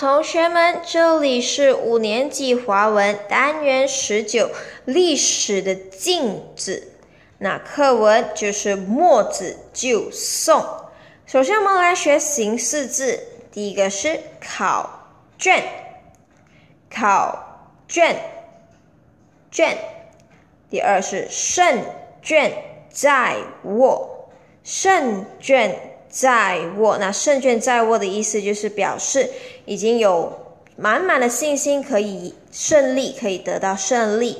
同学们，这里是五年级华文单元十九历史的镜子。那课文就是墨子就宋。首先，我们来学形式字。第一个是考卷，考卷，卷。第二是胜券在握，胜券在握。那胜券在握的意思就是表示已经有满满的信心，可以胜利，可以得到胜利。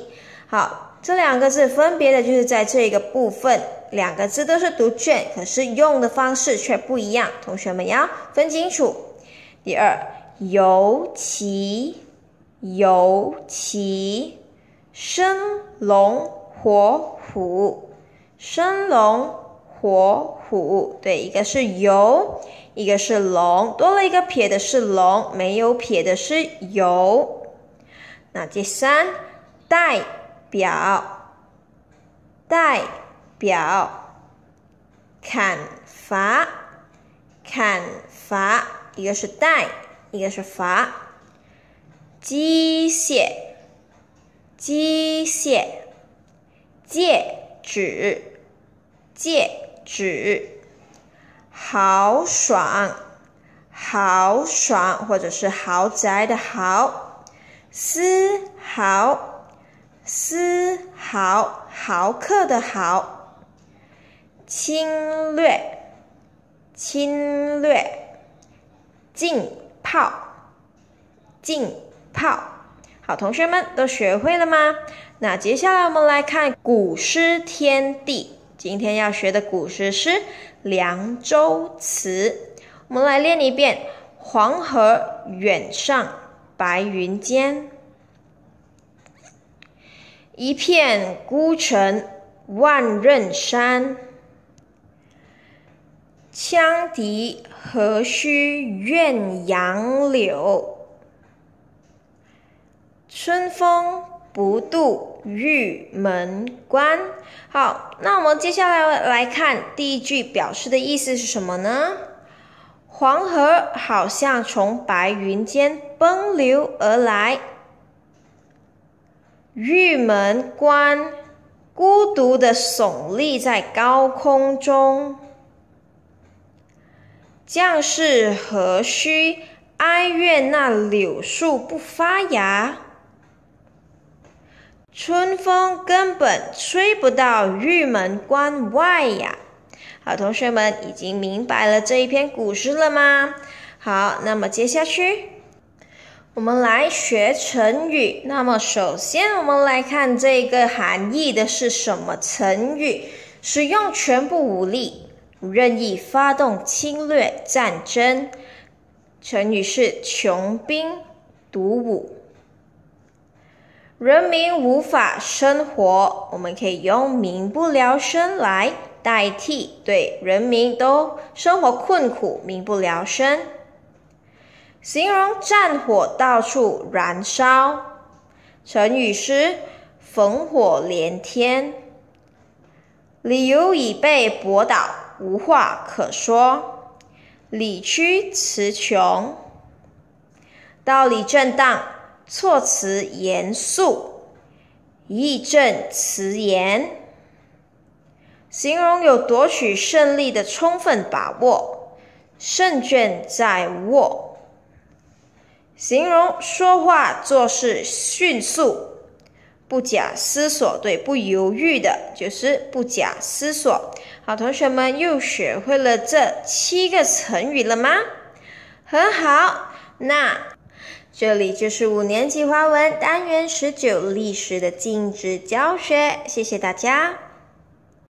好，这两个字分别的就是在这个部分，两个字都是读卷，可是用的方式却不一样，同学们要分清楚。第二，尤其，尤其。生龙活虎，生龙活虎，对，一个是游，一个是龙，多了一个撇的是龙，没有撇的是游。那第三，代表，代表，砍伐，砍伐，一个是代，一个是伐，机械。机械，戒指，戒指，豪爽，豪爽，或者是豪宅的豪，丝毫，丝毫，毫克的毫，侵略，侵略，浸泡，浸泡。好，同学们都学会了吗？那接下来我们来看古诗天地。今天要学的古诗是《凉州词》。我们来练一遍：黄河远上白云间，一片孤城万仞山。羌笛何须怨杨柳？春风不度玉门关。好，那我们接下来来看第一句，表示的意思是什么呢？黄河好像从白云间奔流而来，玉门关孤独的耸立在高空中。将士何须哀怨那柳树不发芽？春风根本吹不到玉门关外呀！好，同学们已经明白了这一篇古诗了吗？好，那么接下去我们来学成语。那么首先我们来看这个含义的是什么成语？使用全部武力，任意发动侵略战争。成语是穷兵黩武。人民无法生活，我们可以用民不聊生来代替。对，人民都生活困苦，民不聊生。形容战火到处燃烧，成语是烽火连天。理由已被驳倒，无话可说，理屈词穷，道理正当。措辞严肃，义正辞严，形容有夺取胜利的充分把握，胜券在握。形容说话做事迅速，不假思索，对，不犹豫的，就是不假思索。好，同学们又学会了这七个成语了吗？很好，那。这里就是五年级华文单元十九历史的禁止教学，谢谢大家。